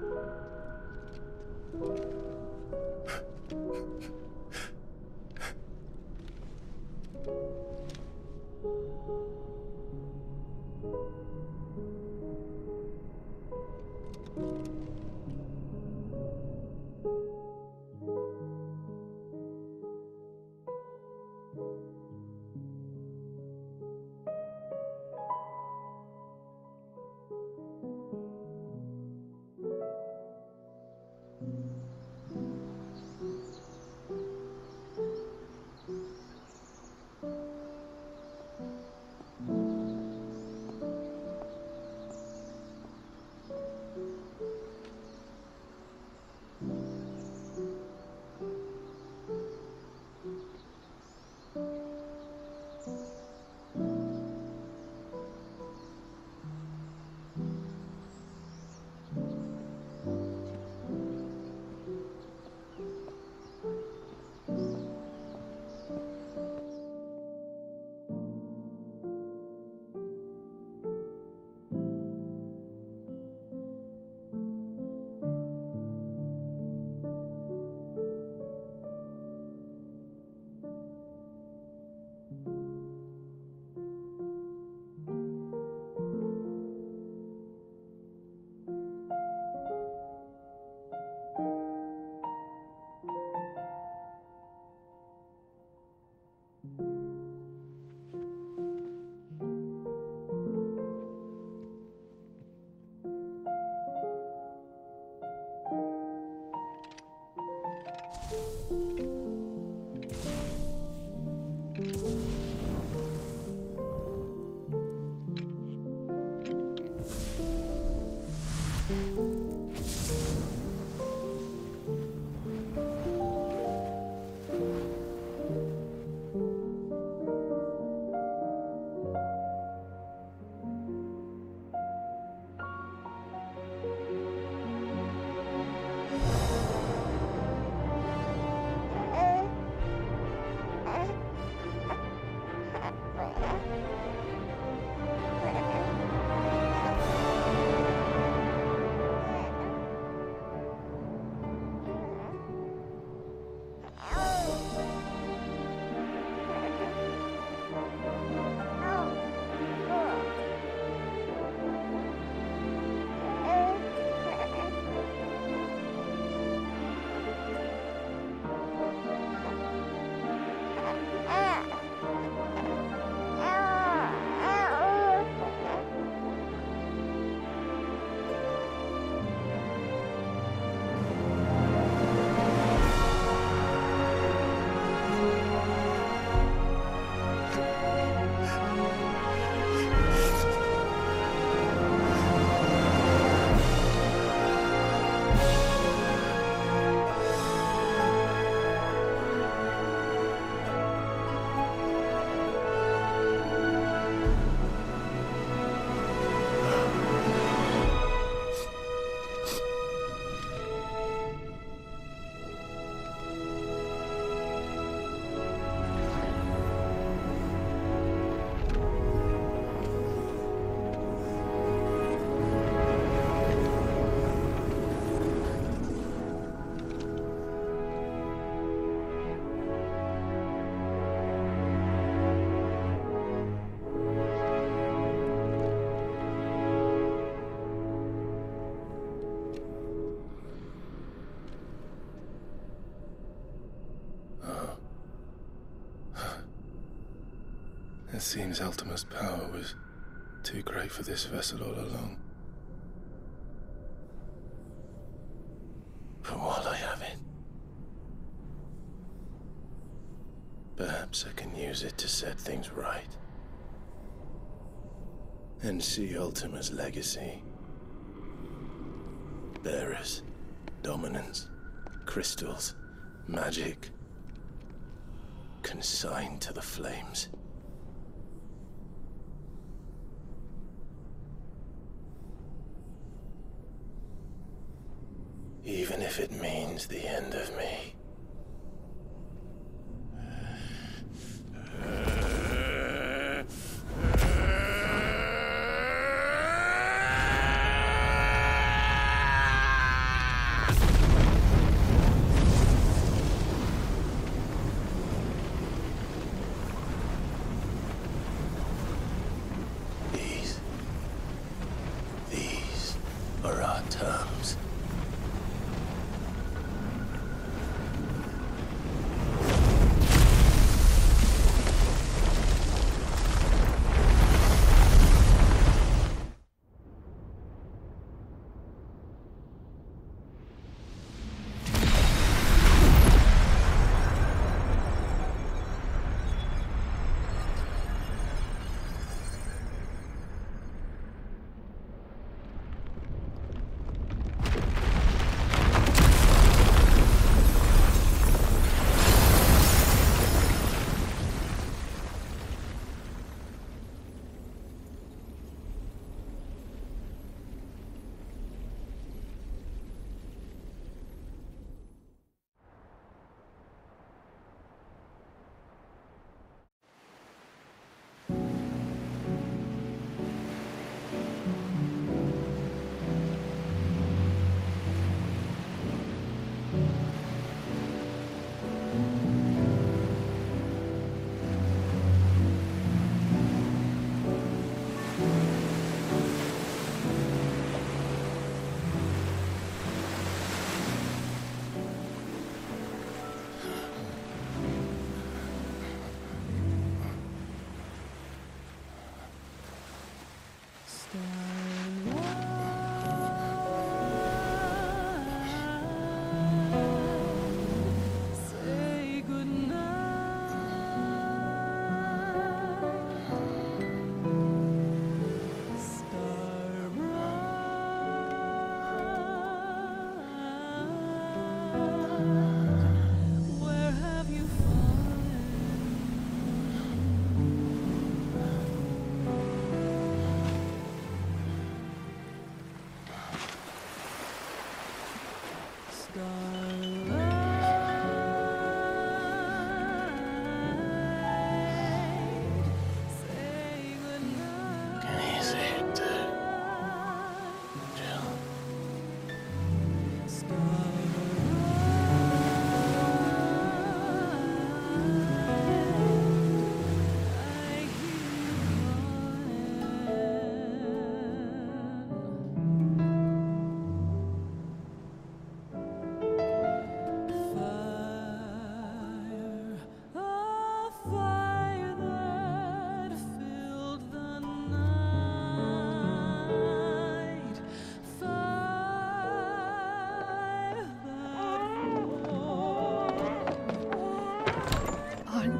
Thank you. Seems Ultima's power was too great for this vessel all along. But while I have it, perhaps I can use it to set things right. And see Ultima's legacy. Bearers, Dominants, crystals, magic, consigned to the flames. If it means the end of me. God.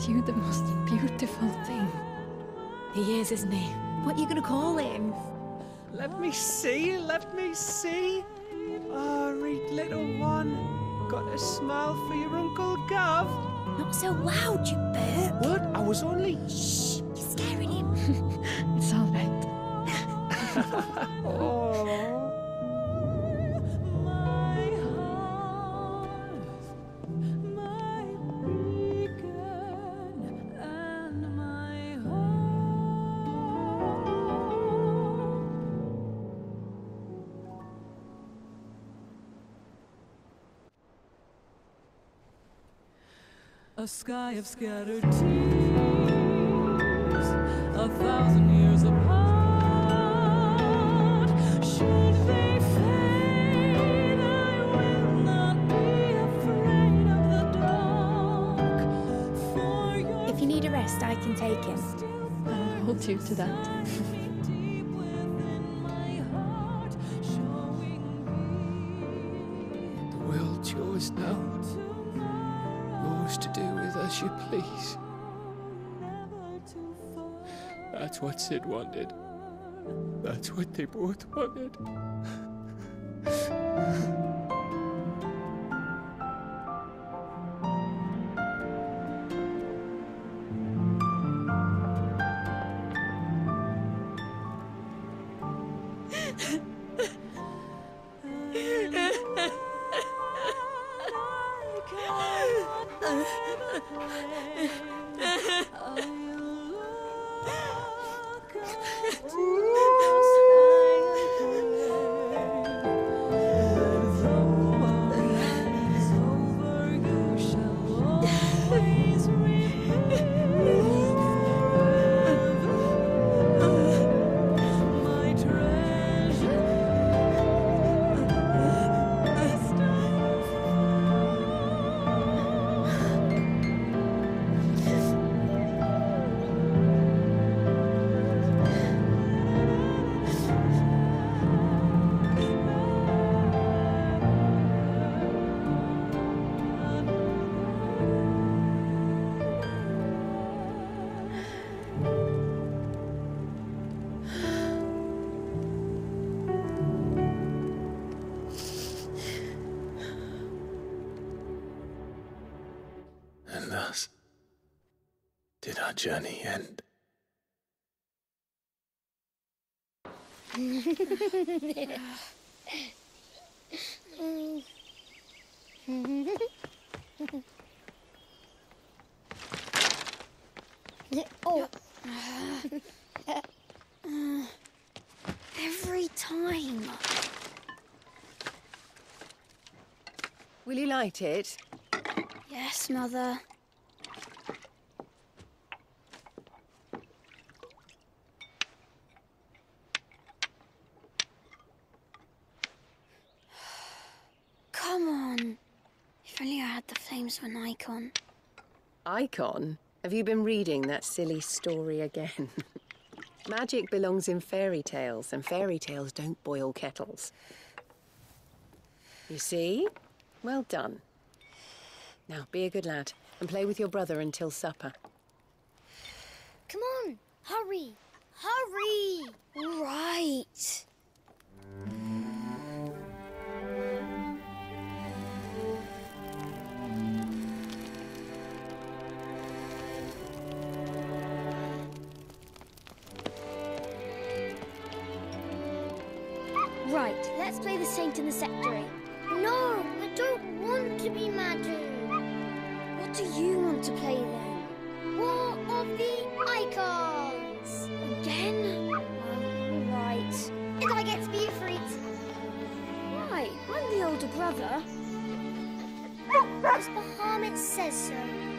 Aren't you the most beautiful thing? He is, isn't he? What are you gonna call him? Let me see, let me see. Oh, read little one. Got a smile for your Uncle Gav. Not so loud, you burp. What? I was only. Shh, you're scaring him. It's all right. Oh. A sky of scattered tears, a thousand years apart. Should they fade, I will not be afraid of the dark. If you need a rest, I can take him. I'll hold you to that. deep within my heart, showing The world's yours now. To do with as you please. That's what Sid wanted. That's what they both wanted. our journey end. Oh. Every time. Will you light it? Yes, Mother. Come on. If only I had the of an Eikon. Eikon? Have you been reading that silly story again? Magic belongs in fairy tales, and fairy tales don't boil kettles. You see? Well done. Now, be a good lad and play with your brother until supper. Come on, hurry, hurry! All right. Right, let's play the saint in the sectary. No, I don't want to be Madhu. What do you want to play then? War of the Eikons. Again? Right. And I get to be Ifrit. Right, I'm the older brother. Because Bahamut says so.